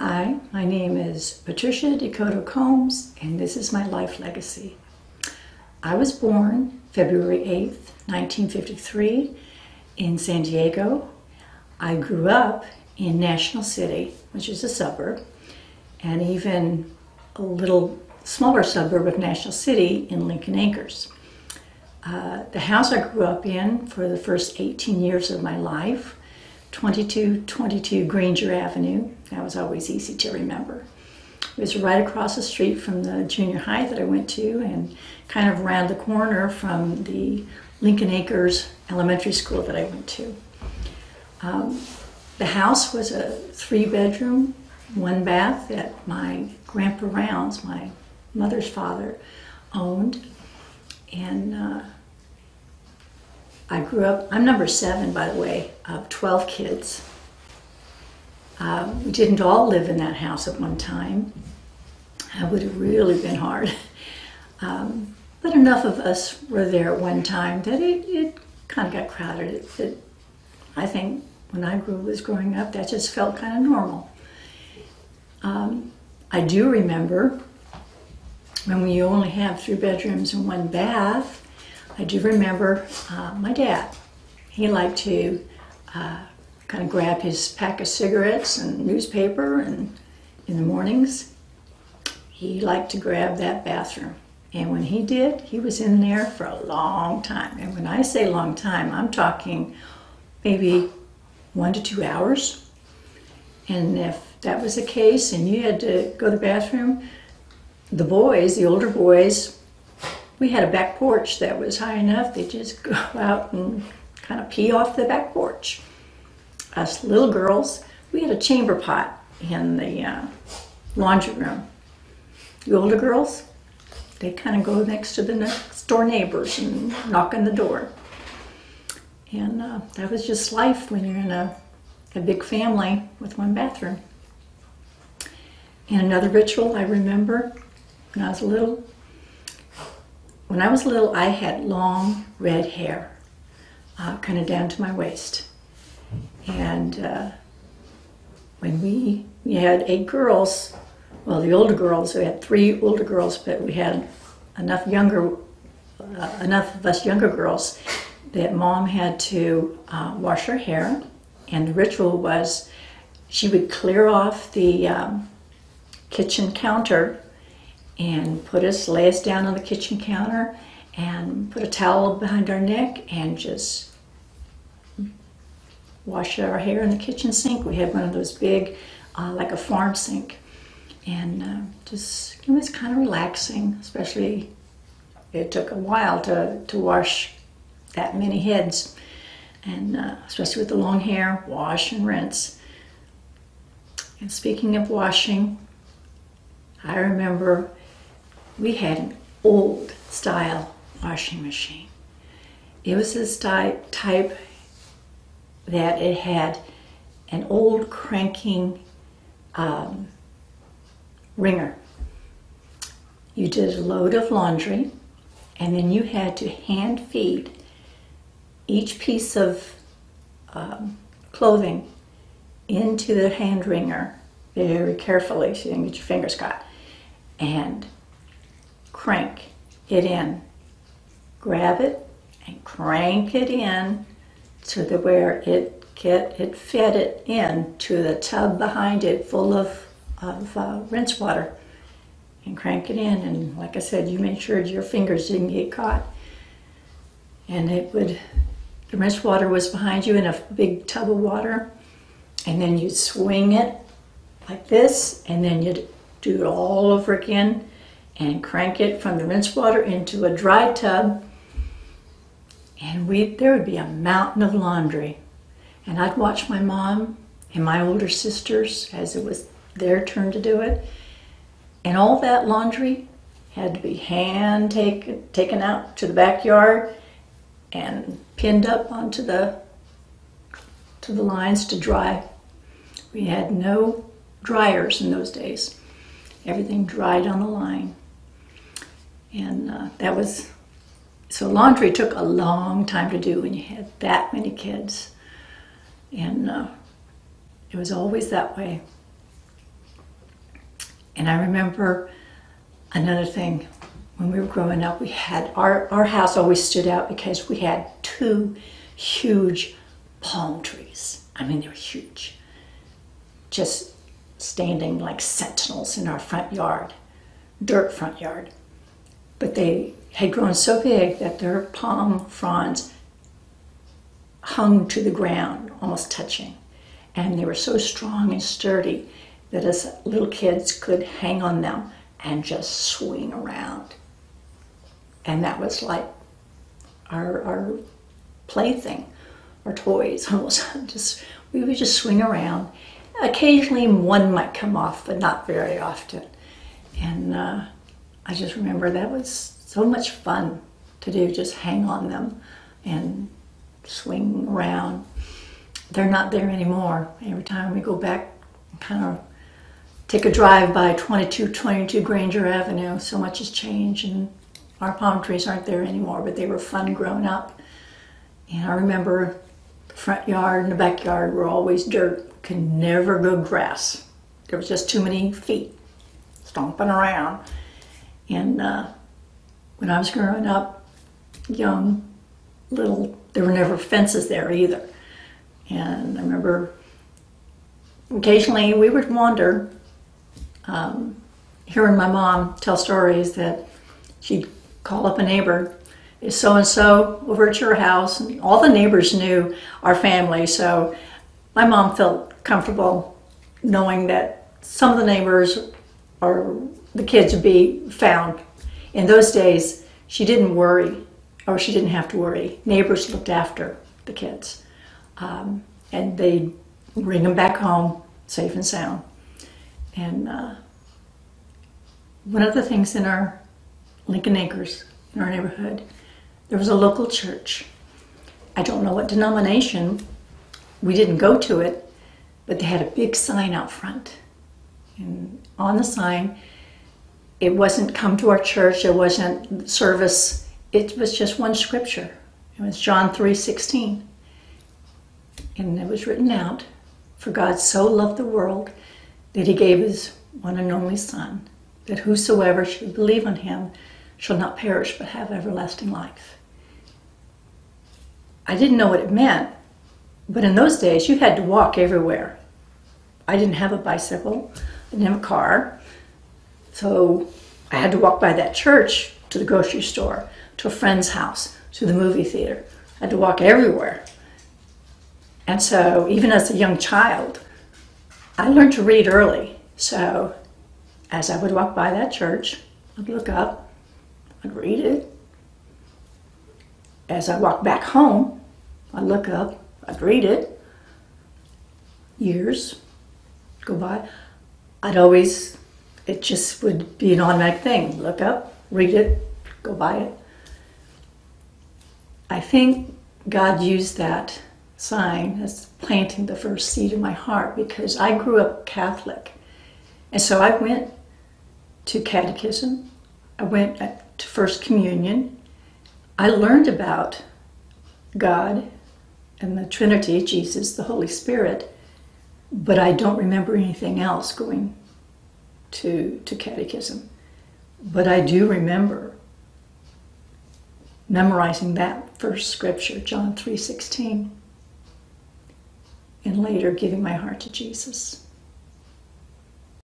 Hi, my name is Patricia Descoteau Combes, and this is my life legacy. I was born February 8th, 1953, in San Diego. I grew up in National City, which is a suburb, and even a little smaller suburb of National City in Lincoln Acres. Uh, the house I grew up in for the first 18 years of my life 2222 Granger Avenue. That was always easy to remember. It was right across the street from the junior high that I went to and kind of around the corner from the Lincoln Acres Elementary School that I went to. Um, the house was a three bedroom, one bath that my grandpa Rounds, my mother's father, owned. And uh, I grew up, I'm number seven, by the way, of 12 kids. Um, we didn't all live in that house at one time. That would have really been hard. Um, but enough of us were there at one time that it, it kind of got crowded. It, it, I think when I grew, was growing up, that just felt kind of normal. Um, I do remember when we only have three bedrooms and one bath, I do remember uh, my dad. He liked to uh, kind of grab his pack of cigarettes and newspaper, and in the mornings, he liked to grab that bathroom. And when he did, he was in there for a long time. And when I say long time, I'm talking maybe one to two hours. And if that was the case and you had to go to the bathroom, the boys, the older boys, we had a back porch that was high enough they just go out and kind of pee off the back porch. Us little girls, we had a chamber pot in the uh, laundry room. The older girls, they kind of go next to the next door neighbors and knock on the door. And uh, that was just life when you're in a, a big family with one bathroom. And another ritual I remember when I was little when I was little, I had long red hair, uh, kind of down to my waist. And uh, when we, we had eight girls, well, the older girls, we had three older girls, but we had enough younger, uh, enough of us younger girls that mom had to uh, wash her hair. And the ritual was she would clear off the um, kitchen counter and put us, lay us down on the kitchen counter and put a towel behind our neck and just wash our hair in the kitchen sink. We had one of those big, uh, like a farm sink. And uh, just, it was kind of relaxing, especially it took a while to, to wash that many heads. And uh, especially with the long hair, wash and rinse. And speaking of washing, I remember we had an old style washing machine. It was this type, that it had an old cranking um, wringer. You did a load of laundry, and then you had to hand feed each piece of um, clothing into the hand wringer very carefully so you didn't get your fingers caught. And crank it in. Grab it and crank it in to the where it get it fed it in to the tub behind it full of, of uh, rinse water. And crank it in and like I said you made sure your fingers didn't get caught. And it would the rinse water was behind you in a big tub of water and then you'd swing it like this and then you'd do it all over again and crank it from the rinse water into a dry tub. And we, there would be a mountain of laundry. And I'd watch my mom and my older sisters as it was their turn to do it. And all that laundry had to be hand take, taken out to the backyard and pinned up onto the to the lines to dry. We had no dryers in those days. Everything dried on the line. And uh, that was, so laundry took a long time to do when you had that many kids. And uh, it was always that way. And I remember another thing when we were growing up, we had our, our house always stood out because we had two huge palm trees. I mean, they were huge, just standing like sentinels in our front yard, dirt front yard. But they had grown so big that their palm fronds hung to the ground, almost touching. And they were so strong and sturdy that us little kids could hang on them and just swing around. And that was like our, our plaything, our toys. Almost just we would just swing around. Occasionally one might come off, but not very often. And uh, I just remember that was so much fun to do, just hang on them and swing around. They're not there anymore. Every time we go back, kind of take a drive by 2222 Granger Avenue, so much has changed and our palm trees aren't there anymore, but they were fun growing up. And I remember the front yard and the backyard were always dirt, could never go grass. There was just too many feet stomping around. And uh, when I was growing up, young, little, there were never fences there either. And I remember occasionally we would wander, um, hearing my mom tell stories that she'd call up a neighbor. Is so and so over at your house? And all the neighbors knew our family, so my mom felt comfortable knowing that some of the neighbors or the kids would be found. In those days, she didn't worry, or she didn't have to worry. Neighbors looked after the kids, um, and they'd bring them back home safe and sound. And uh, one of the things in our Lincoln Acres, in our neighborhood, there was a local church. I don't know what denomination. We didn't go to it, but they had a big sign out front. And on the sign, it wasn't come to our church, it wasn't service, it was just one scripture. It was John 3:16. And it was written out, for God so loved the world that he gave his one and only son, that whosoever should believe on him shall not perish but have everlasting life. I didn't know what it meant, but in those days you had to walk everywhere. I didn't have a bicycle, didn't have a car, so I had to walk by that church to the grocery store, to a friend's house, to the movie theater. I had to walk everywhere. And so, even as a young child, I learned to read early. So, as I would walk by that church, I'd look up, I'd read it. As I walked back home, I'd look up, I'd read it. Years go by. I'd always, it just would be an automatic thing. Look up, read it, go buy it. I think God used that sign as planting the first seed in my heart because I grew up Catholic. And so I went to catechism. I went to First Communion, I learned about God and the Trinity, Jesus, the Holy Spirit, but I don't remember anything else going to, to catechism. But I do remember memorizing that first scripture, John 3:16, and later giving my heart to Jesus.